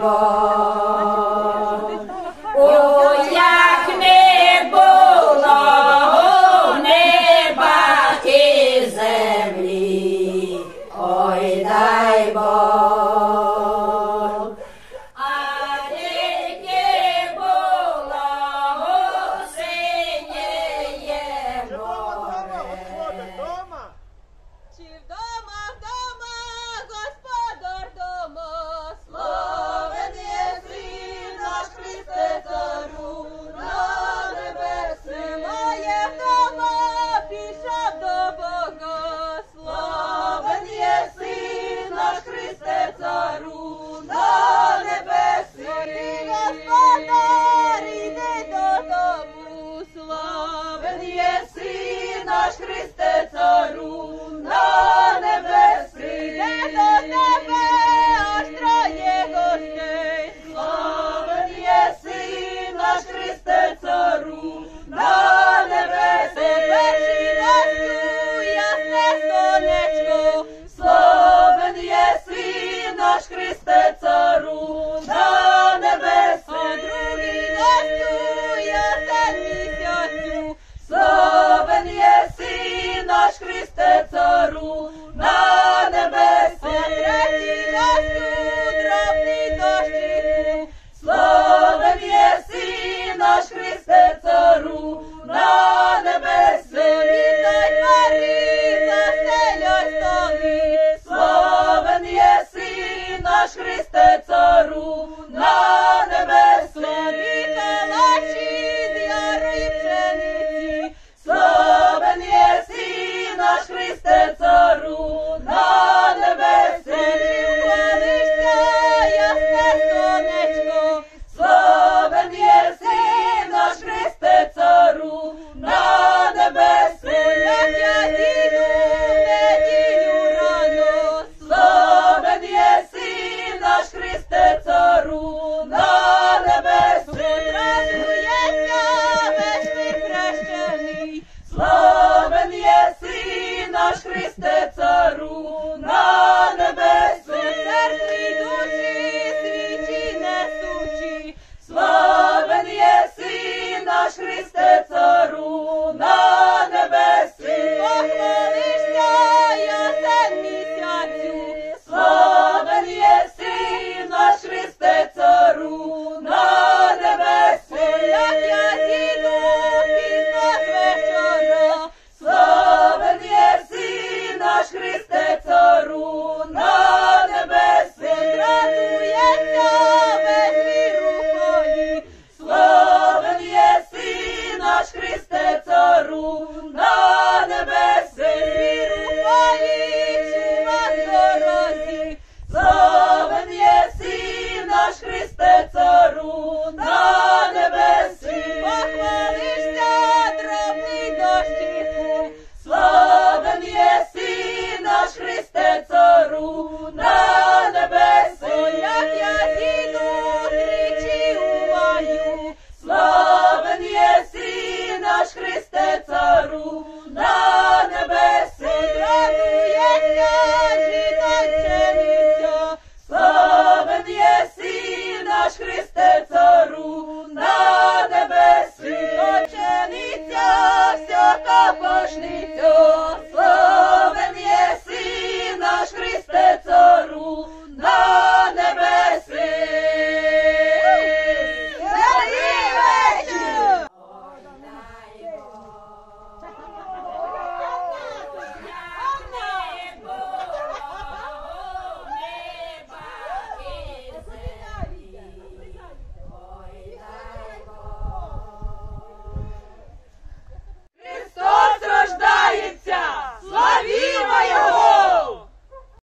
niebo. Він єси наш Христе Царю. peste țăruna. Hristă țăruna,